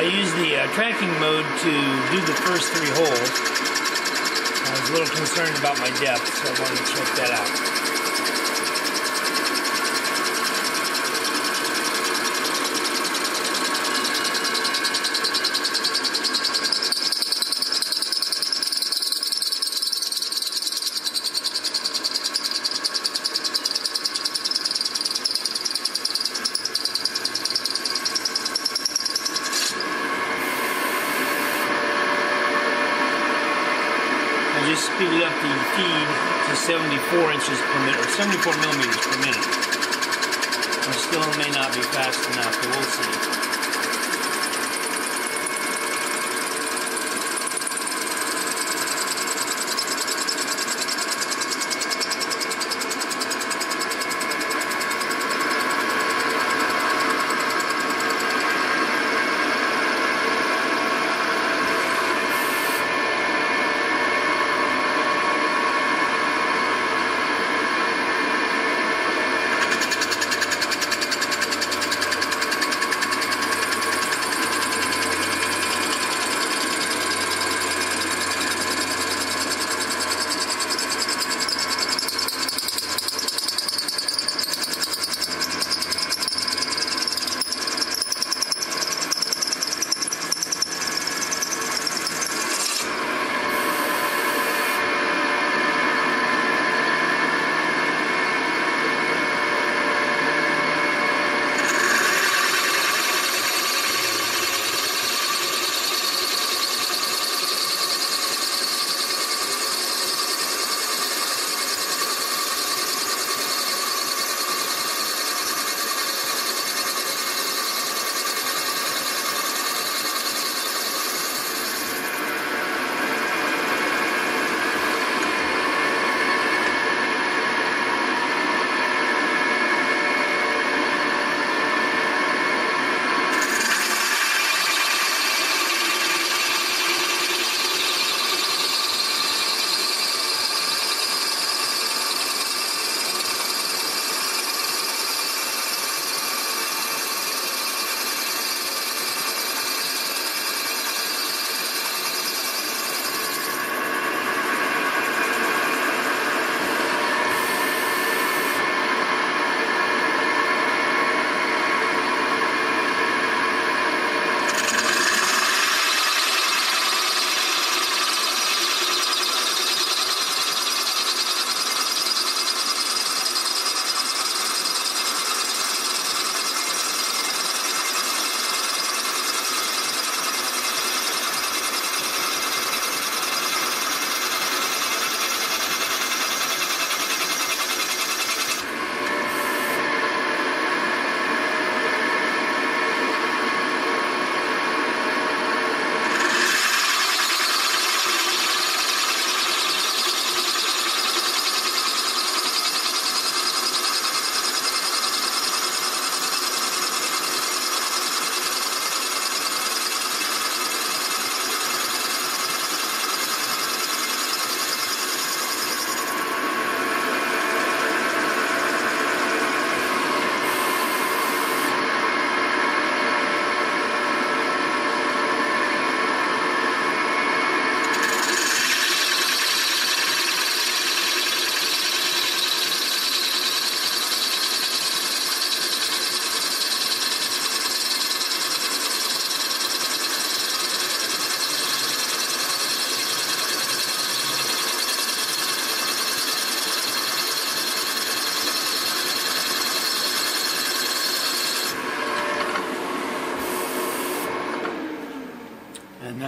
I used the uh, tracking mode to do the first three holes. I was a little concerned about my depth, so I wanted to check that out. Just speeded up the feed to 74 inches per minute, or 74 millimeters per minute. I still may not be fast enough, but we'll see.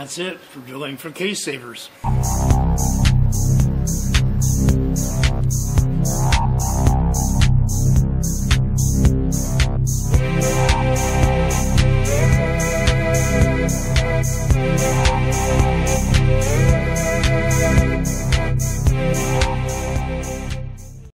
That's it for drilling for case savers.